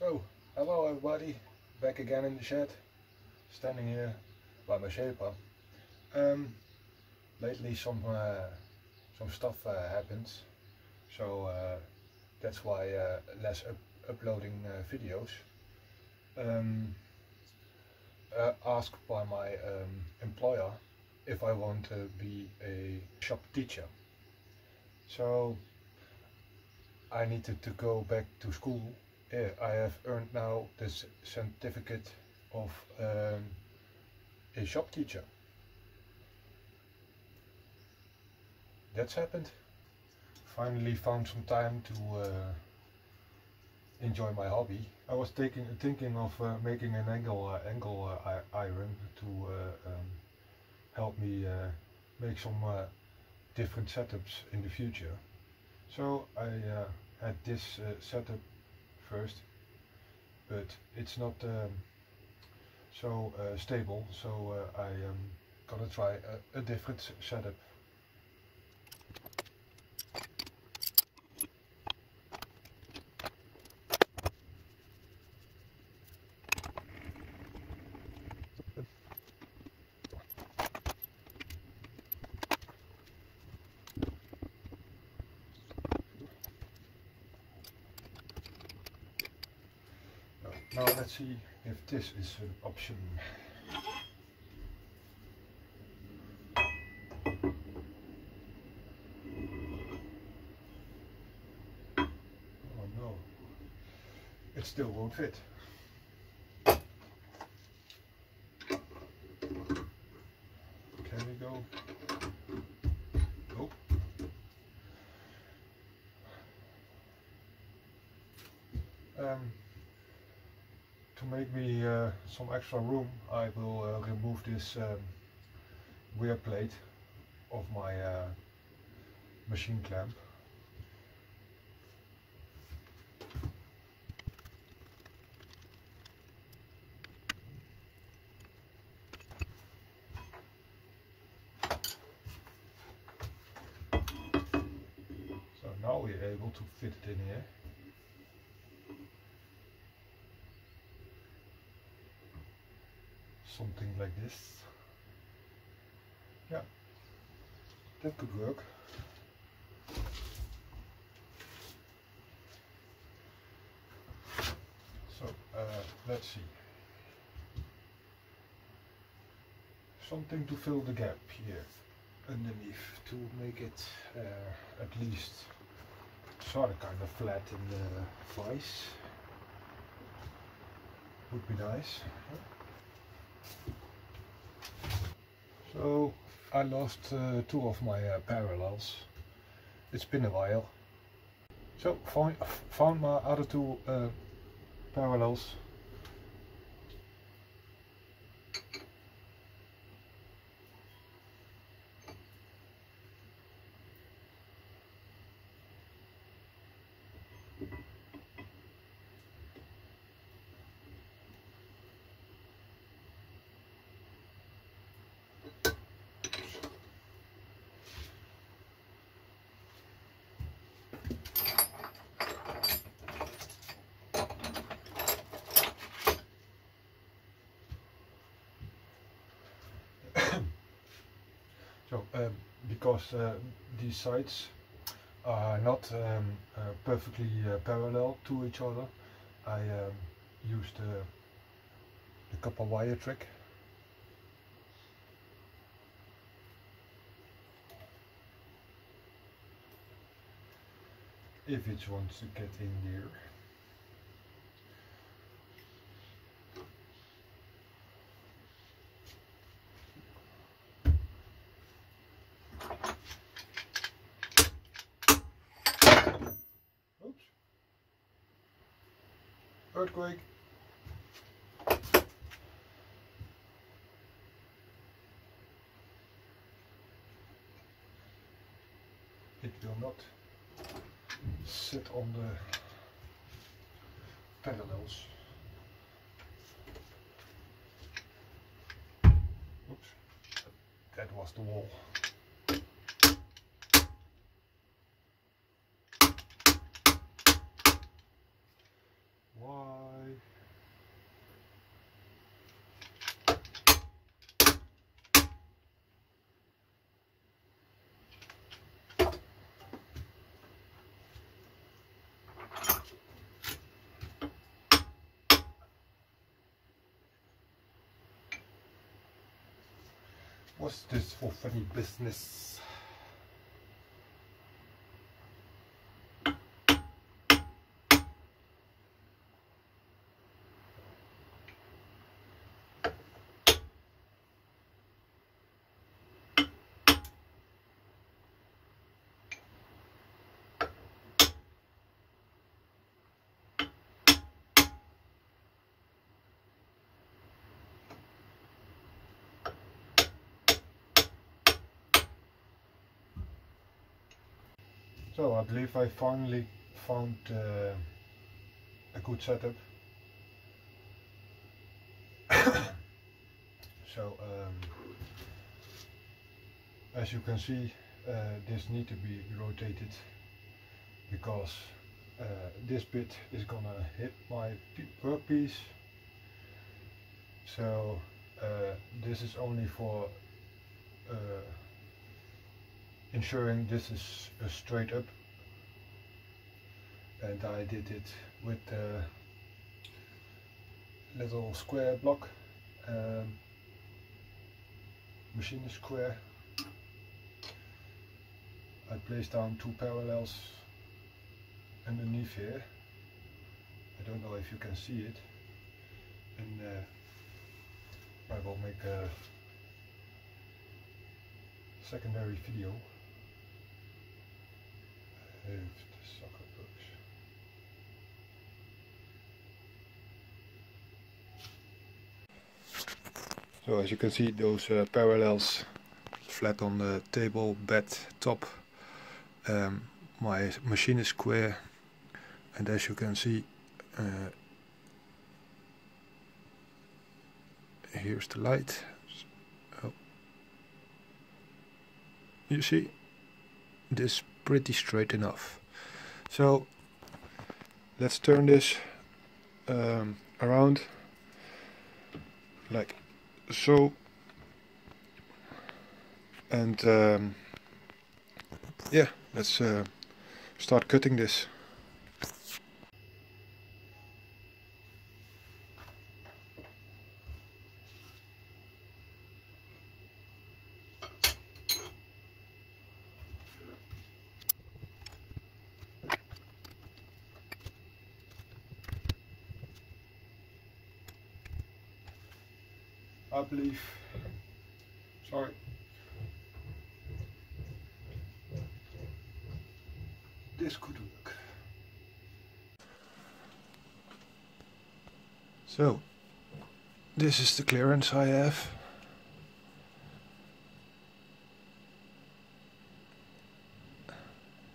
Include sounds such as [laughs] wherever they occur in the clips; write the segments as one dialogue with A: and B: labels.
A: So, hello everybody, back again in the shed, standing here by my shaper. Um, lately some uh, some stuff uh, happens, so uh, that's why uh, less up uploading uh, videos. Um, uh, asked by my um, employer if I want to be a shop teacher. So I needed to go back to school. Yeah, I have earned now this certificate of um, a shop teacher. That's happened. Finally found some time to uh, enjoy my hobby. I was taking, thinking of uh, making an angle uh, angle uh, iron to uh, um, help me uh, make some uh, different setups in the future. So I uh, had this uh, setup first, but it's not um, so uh, stable. So uh, I am gonna try a, a different setup. Uh, Now let's see if this is an option. Oh no, it still won't fit. Can we go? Nope. Um, make me uh, some extra room, I will uh, remove this um, rear plate of my uh, machine clamp. So now we're able to fit it in here. Something like this. Yeah, that could work. So uh, let's see. Something to fill the gap here underneath to make it uh, at least sort of kind of flat in the vice. Would be nice. So I lost uh, two of my uh, parallels. It's been a while. So found, found my other two uh, parallels. So um, because uh, these sides are not um, uh, perfectly uh, parallel to each other, I um, used uh, the copper wire trick. If it wants to get in there. Oops. Earthquake. It will not sit on the parallels. Oops. That was the wall. Why What's this for funny business? So I believe I finally found uh, a good setup. [coughs] so um, as you can see uh, this need to be rotated because uh, this bit is gonna hit my workpiece so uh, this is only for uh, ensuring this is uh, straight up. And I did it with a little square block um, machine square. I placed down two parallels underneath here. I don't know if you can see it. And uh, I will make a secondary video soccer books. So as you can see those uh, parallels flat on the table, bed, top. Um, my machine is square and as you can see uh, here's the light. So, you see this pretty straight enough. So let's turn this um, around. Like so. And um, yeah let's uh, start cutting this I believe. Sorry. This could work. So, this is the clearance I have.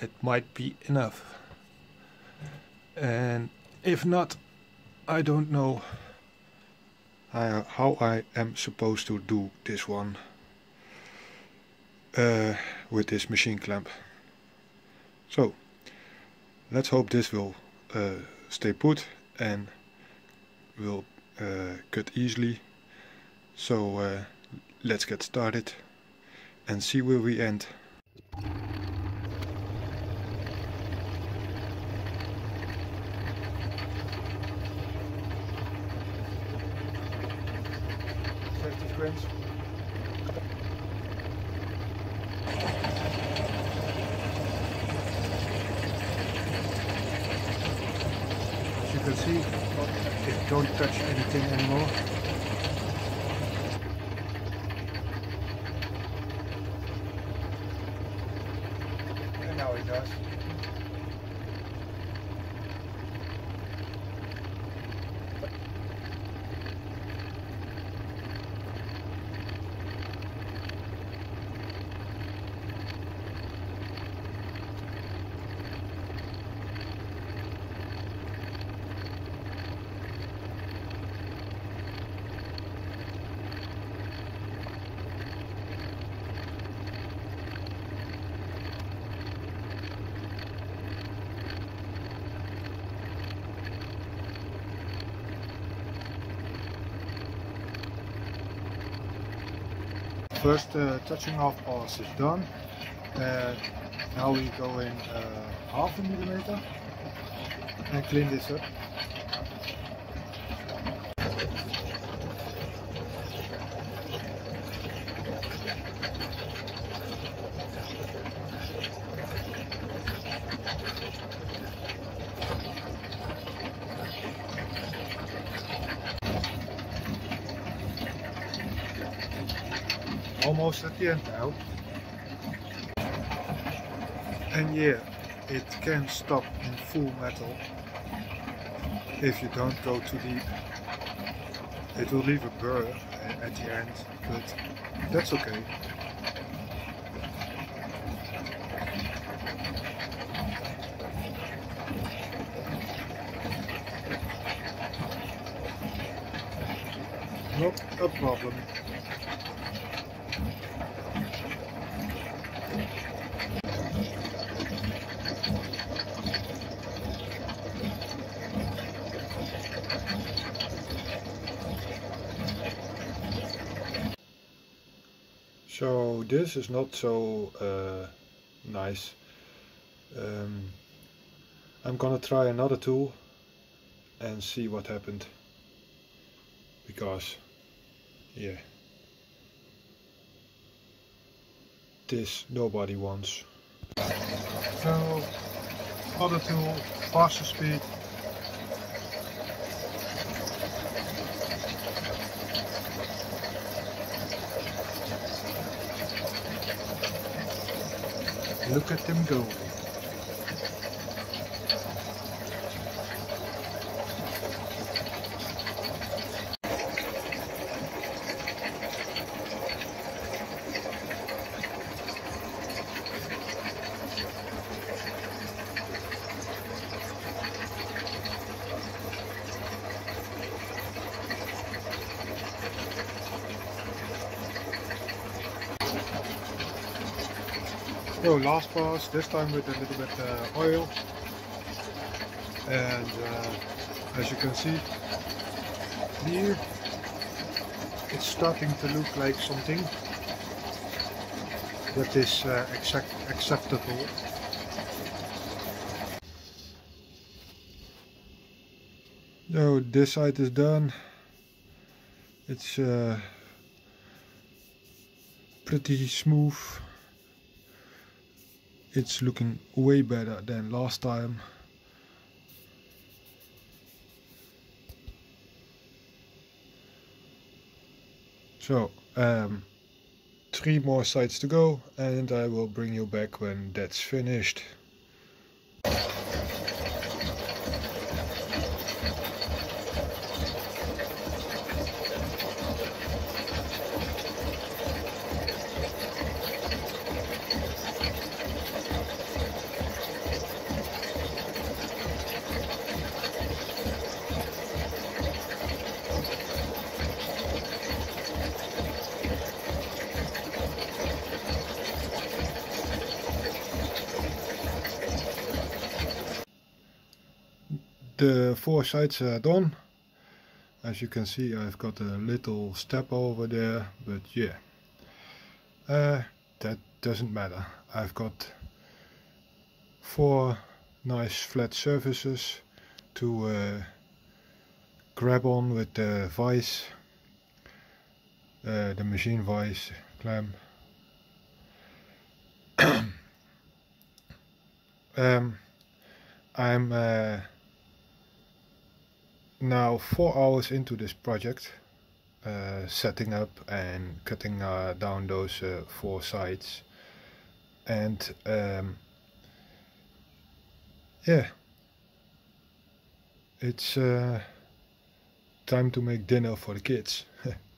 A: It might be enough. And if not, I don't know uh, how I am supposed to do this one uh, with this machine clamp. So let's hope this will uh, stay put and will uh, cut easily. So uh, let's get started and see where we end. As you can see, it don't touch anything anymore. And now it does. First uh, touching off pass is done. Uh, now we go in uh, half a millimeter and clean this up. Almost at the end now. And yeah, it can stop in full metal if you don't go too deep. It will leave a burr at the end, but that's okay. Not a problem. This is not so uh, nice. Um, I'm gonna try another tool and see what happened because yeah this nobody wants. So other tool, faster speed Look at them go. So last pass, this time with a little bit uh, oil. And uh, as you can see here, it's starting to look like something that is uh, accept acceptable. So this side is done. It's uh, pretty smooth it's looking way better than last time. So um, three more sides to go and I will bring you back when that's finished the four sides are done. As you can see I've got a little step over there but yeah. Uh, that doesn't matter. I've got four nice flat surfaces to uh, grab on with the vise uh, the machine vise clamp. [coughs] Um, I'm uh, now four hours into this project uh, setting up and cutting uh, down those uh, four sides and um, yeah. It's uh, time to make dinner for the kids [laughs]